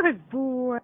Good boy.